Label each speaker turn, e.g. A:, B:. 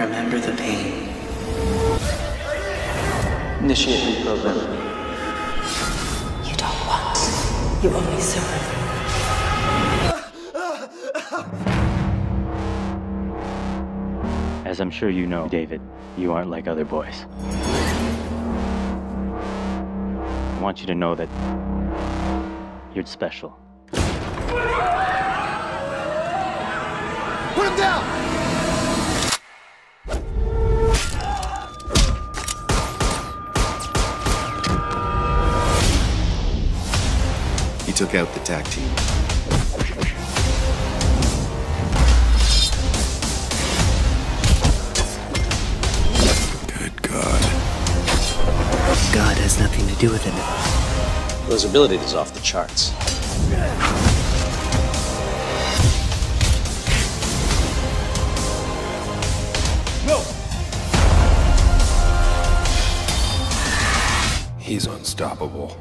A: Remember the pain.
B: Initiate reprogramming.
C: You don't want. You only serve.
D: As I'm sure you know, David, you aren't like other boys. I want you to know that you're special.
E: Put him down!
F: Took out the tag team.
G: Good God.
A: God has nothing to do with it.
B: His ability is off the charts.
G: He's unstoppable.